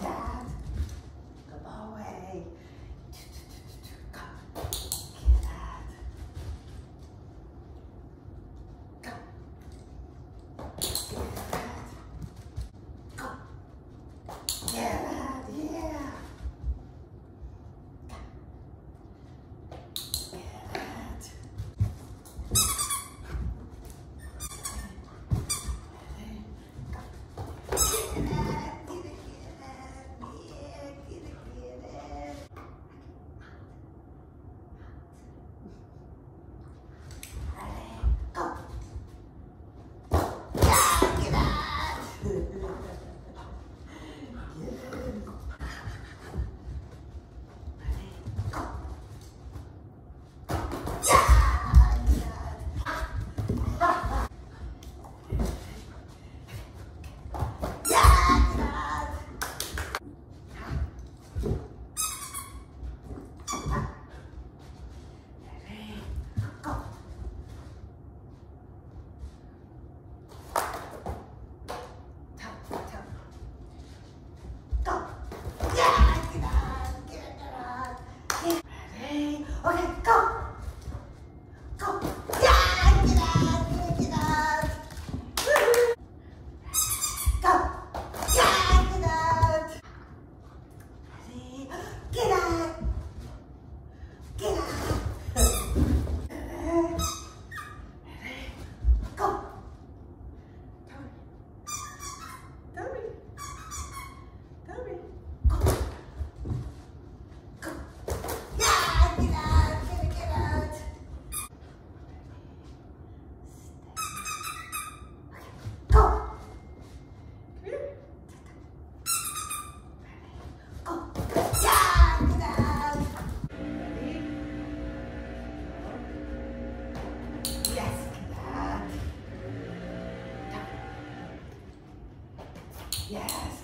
Dad. Okay, go. Yes,